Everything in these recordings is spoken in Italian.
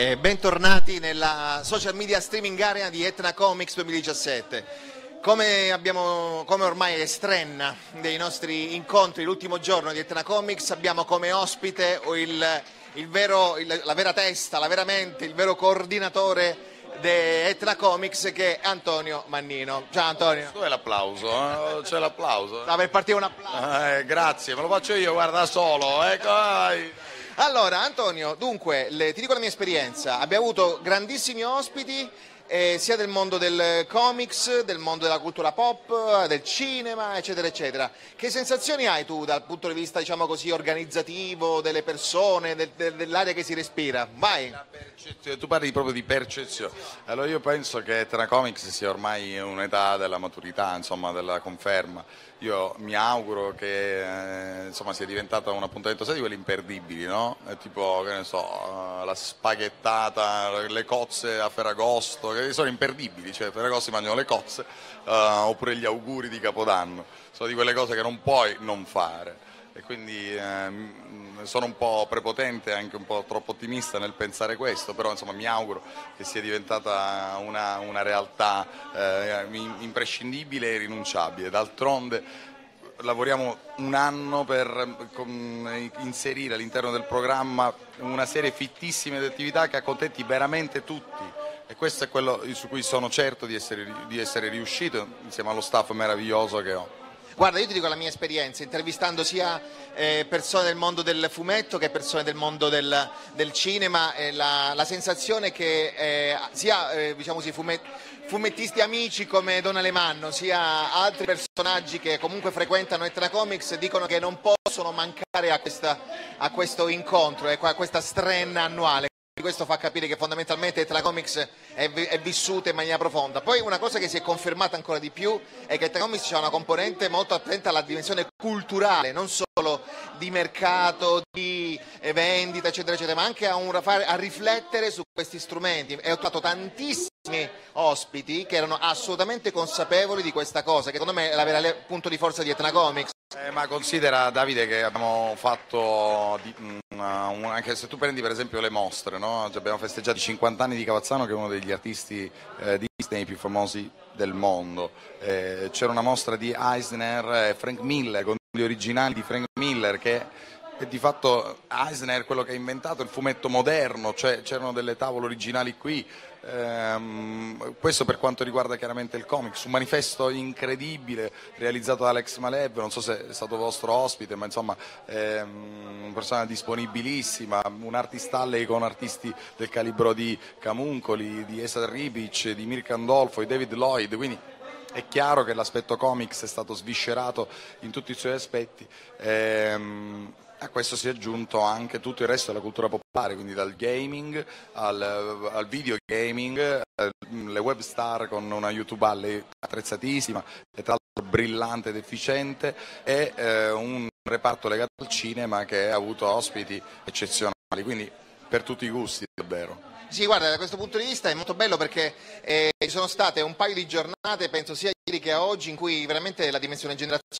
Eh, bentornati nella social media streaming area di Etna Comics 2017. Come, abbiamo, come ormai è strenna dei nostri incontri l'ultimo giorno di Etna Comics, abbiamo come ospite il, il vero, il, la vera testa, la vera mente, il vero coordinatore di Etna Comics che è Antonio Mannino. Ciao Antonio. Dove l'applauso? Eh? C'è l'applauso? Sta per partire un applauso. Eh, grazie, me lo faccio io, guarda solo. Ecco, vai. Allora, Antonio, dunque, le, ti dico la mia esperienza. Abbiamo avuto grandissimi ospiti, eh, sia del mondo del comics, del mondo della cultura pop, del cinema, eccetera, eccetera. Che sensazioni hai tu dal punto di vista, diciamo così, organizzativo, delle persone, del, del, dell'aria che si respira? Vai! Tu parli proprio di percezione. Allora io penso che Comics sia ormai un'età della maturità, insomma, della conferma. Io mi auguro che eh, insomma, sia diventata un appuntamento sai di quelli imperdibili, no? Tipo, che ne so, uh, la spaghettata, le cozze a Ferragosto, sono imperdibili, cioè a Ferragosto si mangiano le cozze, uh, oppure gli auguri di Capodanno, sono di quelle cose che non puoi non fare. E quindi ehm, sono un po' prepotente, anche un po' troppo ottimista nel pensare questo, però insomma, mi auguro che sia diventata una, una realtà eh, imprescindibile e rinunciabile. D'altronde lavoriamo un anno per inserire all'interno del programma una serie fittissima di attività che accontenti veramente tutti e questo è quello su cui sono certo di essere, di essere riuscito insieme allo staff meraviglioso che ho. Guarda, io ti dico la mia esperienza, intervistando sia eh, persone del mondo del fumetto che persone del mondo del, del cinema, eh, la, la, sensazione che eh, sia eh, diciamo così, fumet, fumettisti amici come Don Alemanno, sia altri personaggi che comunque frequentano Etna Comics dicono che non possono mancare a, questa, a questo incontro, ecco, a questa strenna annuale. Questo fa capire che fondamentalmente Telacomics è, è vissuta in maniera profonda. Poi una cosa che si è confermata ancora di più è che Telacomics ha una componente molto attenta alla dimensione culturale, non solo di mercato, di vendita, eccetera, eccetera, ma anche a, un, a riflettere su questi strumenti. E ho trovato tantissimi ospiti che erano assolutamente consapevoli di questa cosa, che secondo me è la vera punto di forza di Etna Comics. Eh, ma considera Davide che abbiamo fatto, di, una, una, anche se tu prendi per esempio le mostre, no? abbiamo festeggiato i 50 anni di Cavazzano che è uno degli artisti eh, Disney più famosi del mondo. Eh, c'era una mostra di Eisner e Frank Miller con gli originali di Frank Miller che è di fatto Eisner quello che ha inventato il fumetto moderno, cioè c'erano delle tavole originali qui, ehm, questo per quanto riguarda chiaramente il comics, un manifesto incredibile realizzato da Alex Malev, non so se è stato vostro ospite, ma insomma ehm, una persona disponibilissima, un artist alley con artisti del calibro di Camuncoli, di Esa Ribic, di Mirka Andolfo, di David Lloyd, quindi è chiaro che l'aspetto comics è stato sviscerato in tutti i suoi aspetti. Ehm, a questo si è aggiunto anche tutto il resto della cultura popolare, quindi dal gaming al, al videogaming, eh, le web star con una YouTube Alley attrezzatissima e tra l'altro brillante ed efficiente e eh, un reparto legato al cinema che ha avuto ospiti eccezionali, quindi per tutti i gusti davvero. Sì, guarda, da questo punto di vista è molto bello perché eh, ci sono state un paio di giornate, penso sia ieri che oggi, in cui veramente la dimensione generazionale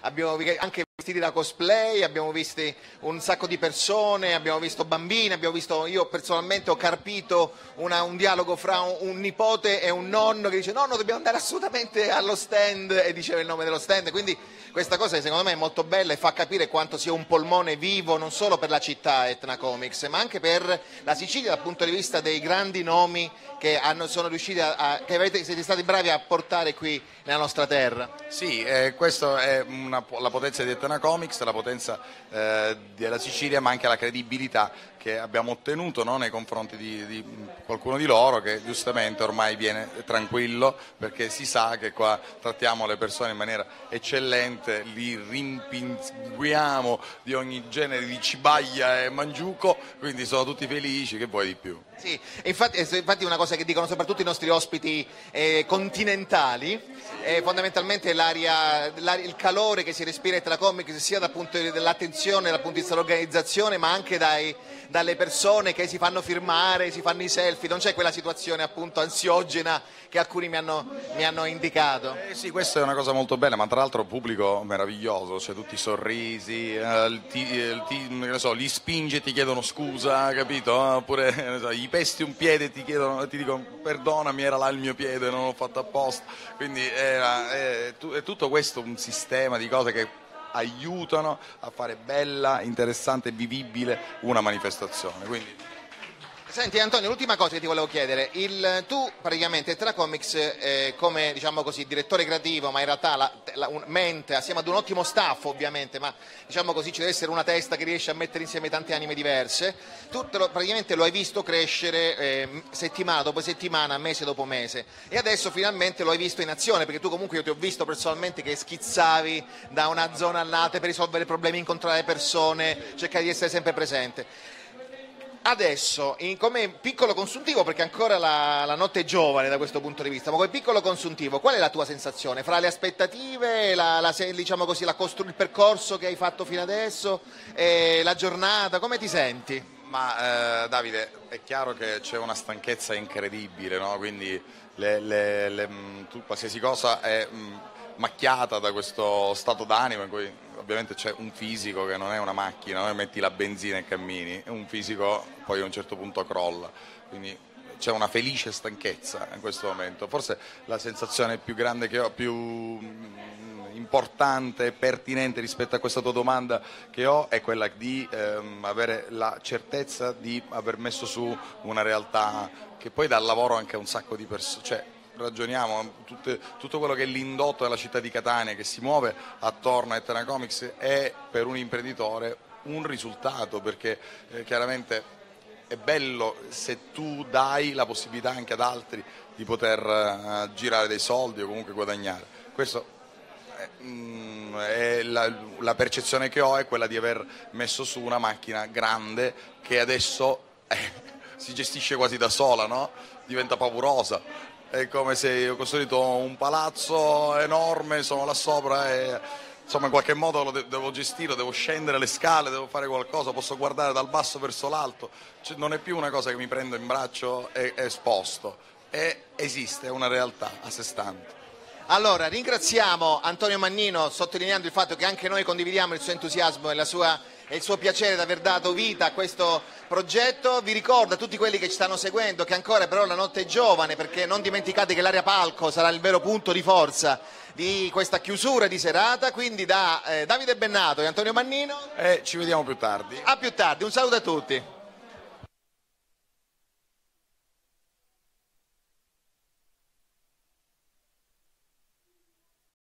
abbiamo anche vestiti da cosplay, abbiamo visto un sacco di persone, abbiamo visto bambini, abbiamo visto, io personalmente ho carpito una, un dialogo fra un, un, nipote e un nonno che dice nonno dobbiamo andare assolutamente allo stand e diceva il nome dello stand, quindi questa cosa secondo me è molto bella e fa capire quanto sia un polmone vivo non solo per la città Etna Comics ma anche per la Sicilia dal punto di vista dei grandi nomi che hanno, a, che avete, siete stati bravi a portare qui nella nostra terra. Sì, eh, questa è una, la potenza di Etna Comics, la potenza eh, della Sicilia, ma anche la credibilità che abbiamo ottenuto no, nei confronti di, di, qualcuno di loro che giustamente ormai viene tranquillo perché si sa che qua trattiamo le persone in maniera eccellente, li rimpinguiamo di ogni genere di cibaglia e mangiuco, quindi sono tutti felici, che vuoi di più? Sì, infatti, infatti una cosa che dicono soprattutto i nostri ospiti eh, continentali è fondamentalmente l'aria, l'aria, il calore che si respira in Telacomics sia dal punto dell'attenzione, dal punto di vista dell'organizzazione, ma anche dai, dalle persone che si fanno firmare, si fanno i selfie, non c'è quella situazione appunto ansiogena che alcuni mi hanno, mi hanno indicato. Eh sì, questa è una cosa molto bella, ma tra l'altro pubblico meraviglioso, cioè tutti i sorrisi, eh, ti, ti, so, li spinge e ti chiedono scusa, capito? Oppure so, gli pesti un piede e ti, ti dicono perdonami, era là il mio piede, non l'ho fatto apposta. Quindi era, è, è tutto questo un sistema di cose che aiutano a fare bella, interessante e vivibile una manifestazione. Quindi... Senti Antonio, l'ultima cosa che ti volevo chiedere, il, tu praticamente tra Comics eh, come diciamo così, direttore creativo, ma in realtà la, la, un, mente assieme ad un ottimo staff ovviamente, ma diciamo così ci deve essere una testa che riesce a mettere insieme tante anime diverse, tu lo, praticamente lo hai visto crescere eh, settimana dopo settimana, mese dopo mese e adesso finalmente lo hai visto in azione perché tu comunque io ti ho visto personalmente che schizzavi da una zona all'altra per risolvere problemi, incontrare persone, cercare di essere sempre presente. Adesso, in, come piccolo consuntivo, perché ancora la, la, notte è giovane da questo punto di vista, ma come piccolo consuntivo, qual è la tua sensazione? Fra le aspettative, la, la, diciamo così, il percorso che hai fatto fino adesso, la giornata, come ti senti? Ma eh, Davide, è chiaro che c'è una stanchezza incredibile, no? quindi le, le, le, mm, tu, qualsiasi cosa è mh, mm, macchiata da questo stato d'animo in cui ovviamente c'è un fisico che non è una macchina, no? metti la benzina e cammini, un fisico poi a un certo punto crolla, quindi c'è una felice stanchezza in questo momento. Forse la sensazione più grande che ho, più mm, importante e pertinente rispetto a questa tua domanda che ho è quella di ehm, avere la certezza di aver messo su una realtà che poi dà lavoro anche a un sacco di persone. Cioè, ragioniamo, tutte, tutto quello che è l'indotto della città di Catania che si muove attorno a Etna Comics è per un imprenditore un risultato perché eh, chiaramente è bello se tu dai la possibilità anche ad altri di poter uh, girare dei soldi o comunque guadagnare. Questo è, mm, è la, la, percezione che ho è quella di aver messo su una macchina grande che adesso eh, si gestisce quasi da sola, no? diventa paurosa è come se ho costruito un palazzo enorme, sono là sopra e insomma in qualche modo lo de- devo gestire, devo scendere le scale, devo fare qualcosa, posso guardare dal basso verso l'alto, cioè, non è più una cosa che mi prendo in braccio e, e sposto, è, esiste, è una realtà a sé stante. Allora, ringraziamo Antonio Mannino sottolineando il fatto che anche noi condividiamo il suo entusiasmo e la sua è il suo piacere di aver dato vita a questo progetto. Vi ricordo a tutti quelli che ci stanno seguendo che ancora però la notte è giovane perché non dimenticate che l'area palco sarà il vero punto di forza di questa chiusura di serata. Quindi da eh, Davide Bennato e Antonio Mannino. E ci vediamo più tardi. A più tardi, un saluto a tutti.